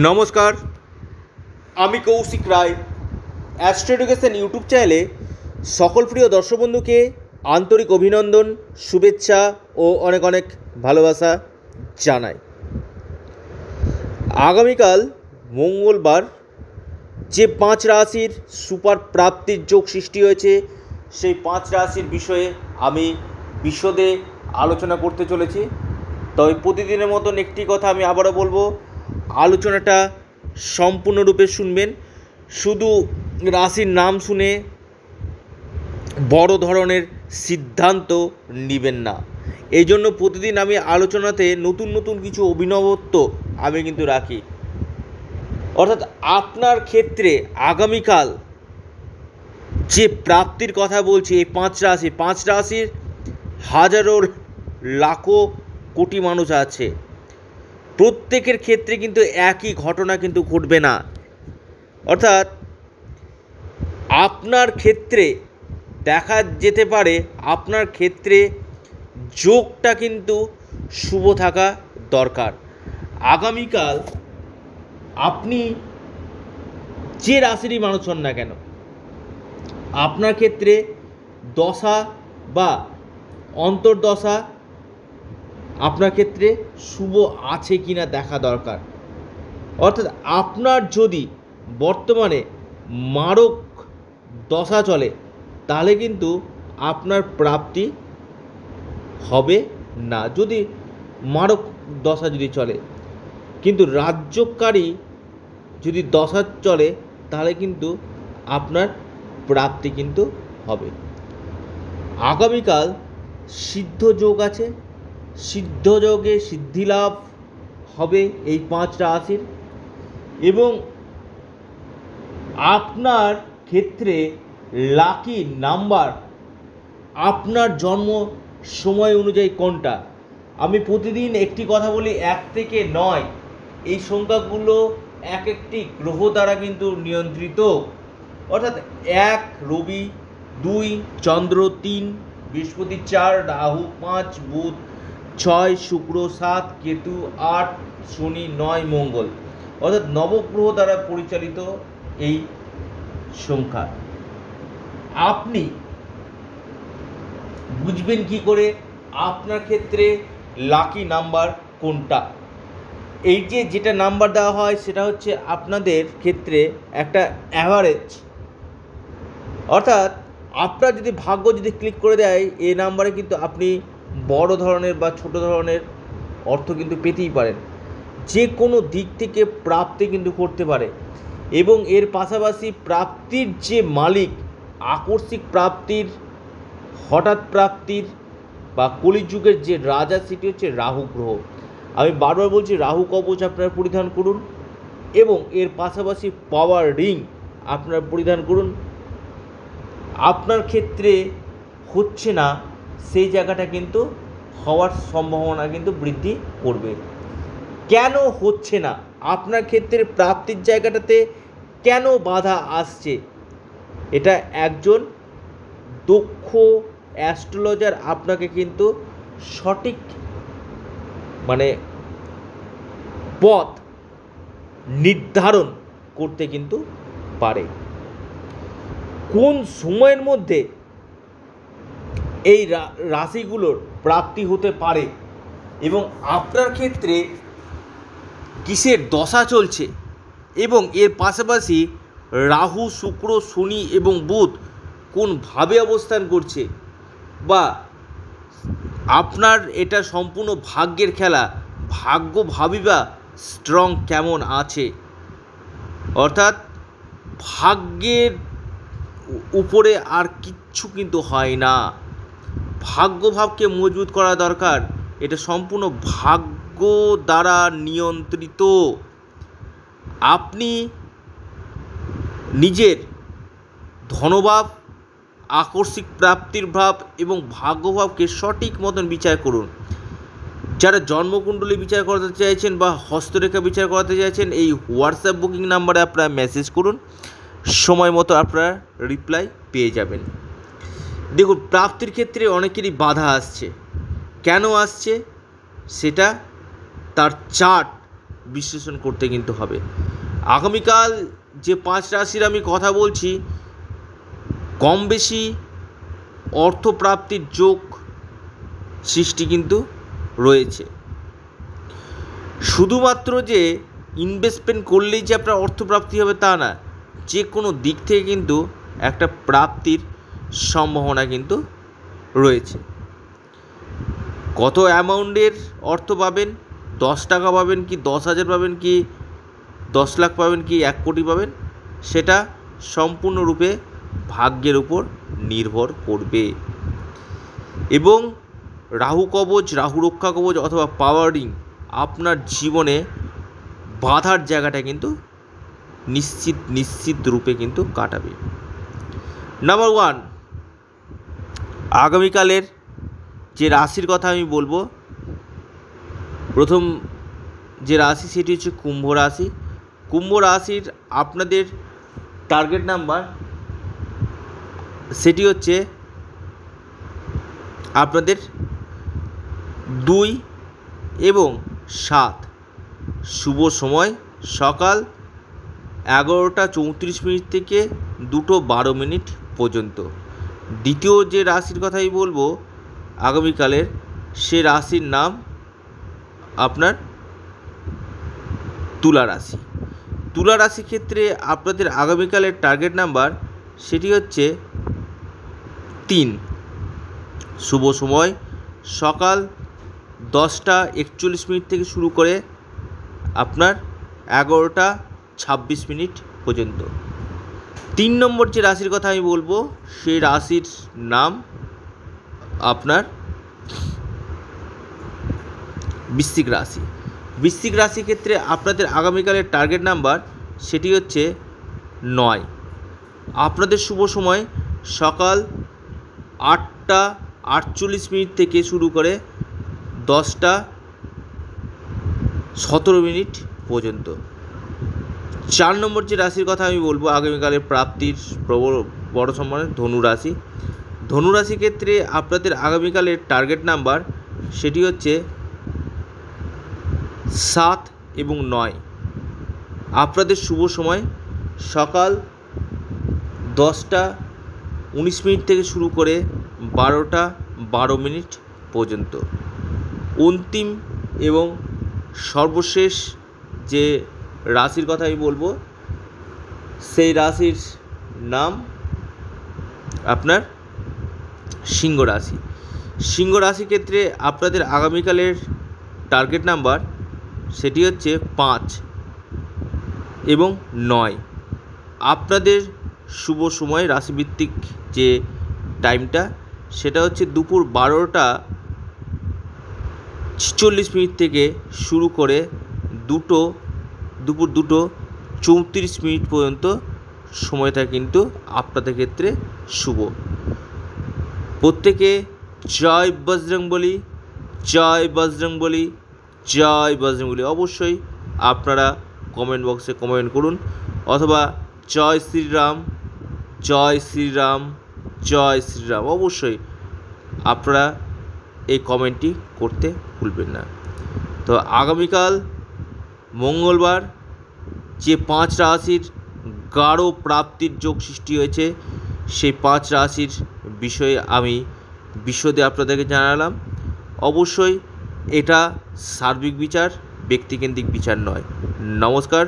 নমস্কার। আমি Koushik Roy astro education YouTube চ্যানেলে সকল প্রিয় দর্শক বন্ধুকে আন্তরিক অভিনন্দন, শুভেচ্ছা ও অনেক অনেক ভালোবাসা জানাই। আগামীকাল মঙ্গলবার যে পাঁচ রাশির সুপার প্রাপ্তির যোগ সৃষ্টি হয়েছে, সেই পাঁচ রাশির বিষয়ে আমি বিশদে আলোচনা করতে চলেছি। তবে প্রতিদিনের মতন একটি কথা আমি আবারও বলব আলোচনাটা সম্পূর্ণরূপে শুনবেন। শুধু রাশির নাম শুনে বড় ধরনের সিদ্ধান্ত নেবেন না। এই জন্য প্রতিদিন আমি আলোচনাতে নতুন নতুন কিছু অভিনবত্ব আমি কিন্তু রাখি। অর্থাৎ আপনার ক্ষেত্রে আগামীকাল যে প্রাপ্তির কথা বলছি, এই পাঁচ রাশি, পাঁচ রাশির হাজারো, লাখো, কোটি মানুষ আছে। প্রত্যেকের ক্ষেত্রে কিন্তু একই ঘটনা কিন্তু ঘটবে না। অর্থাৎ আপনার ক্ষেত্রে দেখা যেতে পারে, আপনার ক্ষেত্রে যোগটা কিন্তু শুভ থাকা দরকার। আগামীকাল আপনি যে রাশিরই মানুষ হন না কেন, আপনার ক্ষেত্রে দশা বা অন্তর্দশা আপনার ক্ষেত্রে শুভ আছে কি না দেখা দরকার। অর্থাৎ আপনার যদি বর্তমানে মারক দশা চলে, তাহলে কিন্তু আপনার প্রাপ্তি হবে না। যদি মারক দশা যদি চলে, কিন্তু রাজ্যকারী যদি দশা চলে, তাহলে কিন্তু আপনার প্রাপ্তি কিন্তু হবে। আগামীকাল সিদ্ধ যোগ আছে সিদ্ধ যোগে সিদ্ধিলাভ হবে এই পাঁচ রাশির এবং আপনার ক্ষেত্রে লাকি নাম্বার আপনার জন্ম সময় অনুযায়ী কোনটা? আমি প্রতিদিন একটি কথা বলি, এক থেকে নয়। এই সংখ্যাগুলো এক একটি গ্রহ দ্বারা কিন্তু নিয়ন্ত্রিত। অর্থাৎ এক, রবি, দুই, চন্দ্র, তিন, বৃহস্পতি, চার, রাহু, পাঁচ, বুধ ছয় শুক্র সাত কেতু আট শনি নয় মঙ্গল। অর্থাৎ নবগ্রহ দ্বারা পরিচালিত এই সংখ্যা। আপনি বুঝবেন কি করে? আপনার ক্ষেত্রে লাকি নাম্বার কোনটা? এই যে যেটা নাম্বার দেওয়া হয়, সেটা হচ্ছে আপনাদের ক্ষেত্রে একটা অ্যাভারেজ অর্থাৎ আপনার যদি ভাগ্য যদি ক্লিক করে দেয়, এ নাম্বারে কিন্তু আপনি বড় ধরনের বা ছোট ধরনের অর্থ কিন্তু পেতেই পারেন। যে কোনো দিক থেকে প্রাপ্তি কিন্তু করতে পারে। এবং এর পাশাপাশি প্রাপ্তির যে মালিক, আকস্মিক প্রাপ্তির, হঠাৎ প্রাপ্তির বা কলিযুগের যে রাজা, সেটি হচ্ছে রাহু গ্রহ। আমি বারবার বলছি, রাহু কবচ আপনারা পরিধান করুন এবং এর পাশাপাশি পাওয়ার রিং আপনারা পরিধান করুন। আপনার ক্ষেত্রে হচ্ছে না সেই জায়গাটা কিন্তু হওয়ার সম্ভাবনা কিন্তু বৃদ্ধি করবে। কেন হচ্ছে না? আপনার ক্ষেত্রে প্রাপ্তির জায়গাটাতে কেন বাধা আসছে? এটা একজন দক্ষ অ্যাস্ট্রোলজার আপনাকে কিন্তু সঠিক মানে পথ নির্ধারণ করতে কিন্তু পারে। কোন সময়ের মধ্যে এই রাশিগুলোর প্রাপ্তি হতে পারে এবং আপনার ক্ষেত্রে কিসের দশা চলছে এবং এর পাশাপাশি রাহু, শুক্র, শনি এবং বুধ কোনভাবে অবস্থান করছে বা আপনার এটা সম্পূর্ণ ভাগ্যের খেলা, ভাগ্য ভাবিবা স্ট্রং কেমন আছে? অর্থাৎ ভাগ্যের উপরে আর কিচ্ছু কিন্তু হয় না। ভাগ্যভাবকে মজবুত করা দরকার। এটা সম্পূর্ণ ভাগ্য দ্বারা নিয়ন্ত্রিত। আপনি নিজের ধনভাব, আকস্মিক প্রাপ্তির ভাব এবং ভাগ্যভাবকে সঠিক মতন বিচার করুন। যারা জন্মকুণ্ডলী বিচার করাতে চাইছেন বা হস্তরেখা বিচার করাতে চাইছেন, এই হোয়াটসঅ্যাপ বুকিং নাম্বারে আপনারা মেসেজ করুন। সময় মতো আপনারা রিপ্লাই পেয়ে যাবেন। দেখুন, প্রাপ্তির ক্ষেত্রে অনেকেরই বাধা আসছে। কেন আসছে? সেটা তার চার্ট বিশ্লেষণ করতে কিন্তু হবে। আগামীকাল যে পাঁচ রাশির আমি কথা বলছি, কম বেশি অর্থপ্রাপ্তির যোগ সৃষ্টি কিন্তু রয়েছে। শুধুমাত্র যে ইনভেস্টমেন্ট করলেই যে আপনার অর্থপ্রাপ্তি হবে তা না, যে কোনো দিক থেকে কিন্তু একটা প্রাপ্তির সম্ভাবনা কিন্তু রয়েছে। কত অ্যামাউন্টের অর্থ পাবেন? দশ টাকা পাবেন কি, দশ হাজার পাবেন কি, দশ লাখ পাবেন কি, এক কোটি পাবেন? সেটা সম্পূর্ণরূপে ভাগ্যের উপর নির্ভর করবে। এবং রাহু কবচ, রাহু রক্ষা কবচ অথবা পাওয়ারিং আপনার জীবনে বাধার জায়গাটা কিন্তু নিশ্চিত নিশ্চিত রূপে কিন্তু কাটাবে। নাম্বার ওয়ান আগামীকালের যে রাশির কথা আমি বলব, প্রথম যে রাশি সেটি হচ্ছে কুম্ভ রাশি। কুম্ভ রাশির আপনাদের টার্গেট নাম্বার সেটি হচ্ছে আপনাদের দুই এবং সাত। শুভ সময়, সকাল এগারোটা চৌত্রিশ মিনিট থেকে দুটো বারো মিনিট পর্যন্ত। দ্বিতীয় যে রাশির কথাই বলব, আগামীকালের সে রাশির নাম আপনার তুলা রাশি। তুলা রাশির ক্ষেত্রে আপনাদের আগামীকালের টার্গেট নাম্বার সেটি হচ্ছে তিন। শুভ সময়, সকাল দশটা একচল্লিশ মিনিট থেকে শুরু করে আপনার এগারোটা ছাব্বিশ মিনিট পর্যন্ত। তিন নম্বর যে রাশির কথা আমি বলব, সেই রাশির নাম আপনার বৃশ্চিক রাশি। বৃশ্চিক রাশির ক্ষেত্রে আপনাদের আগামীকালের টার্গেট নাম্বার সেটি হচ্ছে নয়। আপনাদের শুভ সময় সকাল আটটা আটচল্লিশ মিনিট থেকে শুরু করে দশটা সতেরো মিনিট পর্যন্ত। চার নম্বর যে রাশির কথা আমি বলব, আগামীকালের প্রাপ্তির প্রবল বড় সম্মানের ধনু রাশি। ধনু রাশি ক্ষেত্রে আপনাদের আগামীকালের টার্গেট নাম্বার সেটি হচ্ছে সাত এবং নয়। আপনাদের শুভ সময় সকাল দশটা উনিশ মিনিট থেকে শুরু করে বারোটা বারো মিনিট পর্যন্ত। অন্তিম এবং সর্বশেষ যে রাশির কথা আমি বলব। সেই রাশির নাম আপনার সিংহ রাশি। সিংহ রাশি ক্ষেত্রে আপনাদের আগামীকালের টার্গেট নাম্বার সেটি হচ্ছে পাঁচ এবং নয়। আপনাদের শুভ সময় রাশিভিত্তিক যে টাইমটা সেটা হচ্ছে দুপুর বারোটা ছিচল্লিশ মিনিট থেকে শুরু করে দুটো দুপুর দুটো চৌত্রিশ মিনিট পর্যন্ত সময়টা কিন্তু আপনাদের ক্ষেত্রে শুভ। প্রত্যেকে জয় বজরং বলি, জয় বজরং বলি, জয় বজরং বলি। অবশ্যই আপনারা কমেন্ট বক্সে কমেন্ট করুন অথবা জয় শ্রীরাম জয় শ্রীরাম জয় শ্রীরাম। অবশ্যই আপনারা এই কমেন্টটি করতে ভুলবেন না। তো আগামীকাল মঙ্গলবার যে পাঁচ রাশির গাঢ় প্রাপ্তির যোগ সৃষ্টি হয়েছে, সেই পাঁচ রাশির বিষয়ে আমি বিশদে আপনাদেরকে জানালাম। অবশ্যই এটা সার্বিক বিচার, ব্যক্তিকেন্দ্রিক বিচার নয়। নমস্কার।